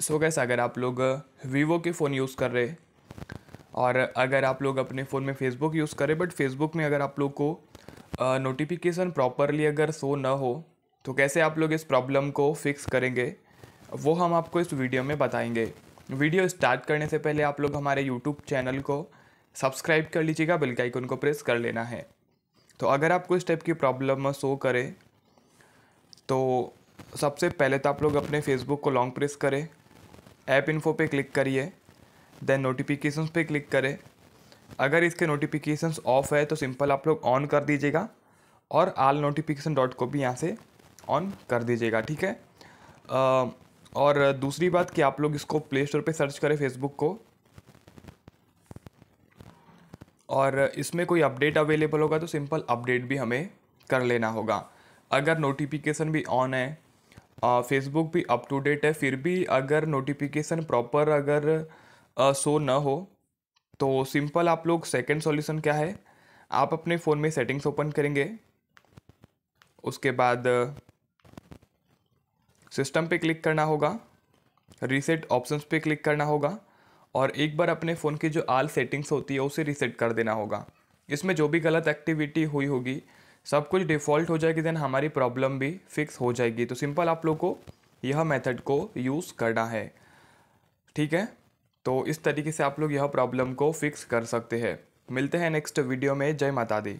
सो gas, अगर आप लोग वीवो के फ़ोन यूज़ कर रहे और अगर आप लोग अपने फ़ोन में फेसबुक यूज़ करें बट फेसबुक में अगर आप लोग को नोटिफिकेशन प्रॉपरली अगर शो ना हो तो कैसे आप लोग इस प्रॉब्लम को फिक्स करेंगे, वो हम आपको इस वीडियो में बताएँगे। वीडियो स्टार्ट करने से पहले आप लोग हमारे यूट्यूब चैनल को सब्सक्राइब कर लीजिएगा बेल के आइकन को प्रेस कर लेना है। तो अगर आपको इस टाइप की प्रॉब्लम शो करे तो सबसे पहले तो आप लोग अपने फेसबुक को लॉन्ग प्रेस करें। ऐप इन्फो पे क्लिक करिए देन नोटिफिकेशंस पे क्लिक करें। अगर इसके नोटिफिकेशंस ऑफ़ है तो सिंपल आप लोग ऑन कर दीजिएगा और आल नोटिफिकेशन डॉट को भी यहाँ से ऑन कर दीजिएगा ठीक है? आ, और दूसरी बात कि आप लोग इसको प्ले स्टोर पर सर्च करें फेसबुक को। और इसमें कोई अपडेट अवेलेबल होगा तो सिंपल अपडेट भी हमें कर लेना होगा। अगर नोटिफिकेशन भी ऑन है फेसबुक भी अप टू डेट है, फिर भी अगर नोटिफिकेशन प्रॉपर अगर शो ना हो तो सिंपल आप लोग सेकंड सॉल्यूशन क्या है? आप अपने फ़ोन में सेटिंग्स ओपन करेंगे, उसके बाद सिस्टम पे क्लिक करना होगा रीसेट ऑप्शंस पे क्लिक करना होगा, और एक बार अपने फ़ोन की जो आल सेटिंग्स होती है, उसे रीसेट कर देना होगा। इसमें जो भी गलत एक्टिविटी हुई होगी सब कुछ डिफ़ॉल्ट हो जाएगी देन हमारी प्रॉब्लम भी फिक्स हो जाएगी। तो सिंपल आप लोग को यह मेथड को यूज़ करना है। ठीक है? तो इस तरीके से आप लोग यह प्रॉब्लम को फिक्स कर सकते हैं। मिलते हैं नेक्स्ट वीडियो में। जय माता दी।